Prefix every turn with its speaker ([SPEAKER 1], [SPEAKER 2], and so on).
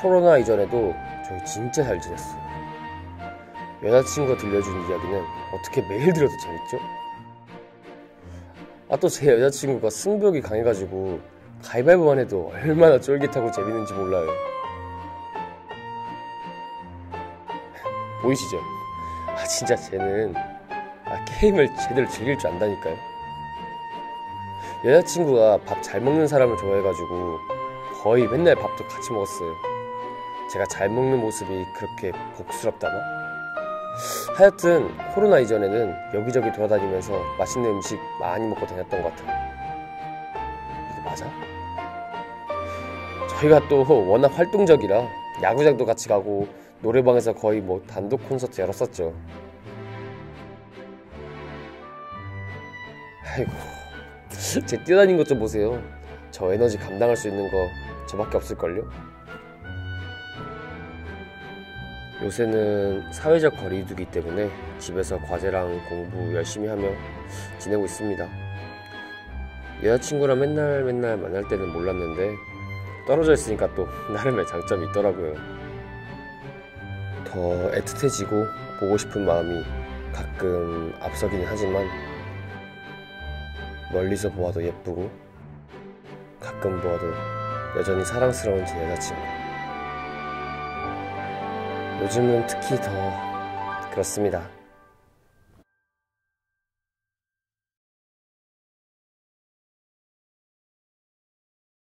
[SPEAKER 1] 코로나 이전에도 저희 진짜 잘 지냈어요. 여자친구가 들려준 이야기는 어떻게 매일 들어도 재밌죠? 아 또 제 여자친구가 승부욕이 강해가지고 가위바위보만 해도 얼마나 쫄깃하고 재밌는지 몰라요. 보이시죠? 아 진짜 쟤는 아, 게임을 제대로 즐길 줄 안다니까요. 여자친구가 밥 잘 먹는 사람을 좋아해가지고 거의 맨날 밥도 같이 먹었어요. 제가 잘 먹는 모습이 그렇게 복스럽다나? 하여튼 코로나 이전에는 여기저기 돌아다니면서 맛있는 음식 많이 먹고 다녔던 것 같아요. 이거 맞아? 저희가 또 워낙 활동적이라 야구장도 같이 가고 노래방에서 거의 뭐 단독 콘서트 열었었죠. 아이고, 제 뛰어다닌 것 좀 보세요. 저 에너지 감당할 수 있는 거 저밖에 없을걸요? 요새는 사회적 거리두기 때문에 집에서 과제랑 공부 열심히 하며 지내고 있습니다. 여자친구랑 맨날 맨날 만날 때는 몰랐는데 떨어져 있으니까 또 나름의 장점이 있더라고요. 더 애틋해지고 보고 싶은 마음이 가끔 앞서기는 하지만 멀리서 보아도 예쁘고 가끔 보아도 여전히 사랑스러운 제 여자친구. 요즘은 특히 더 그렇습니다.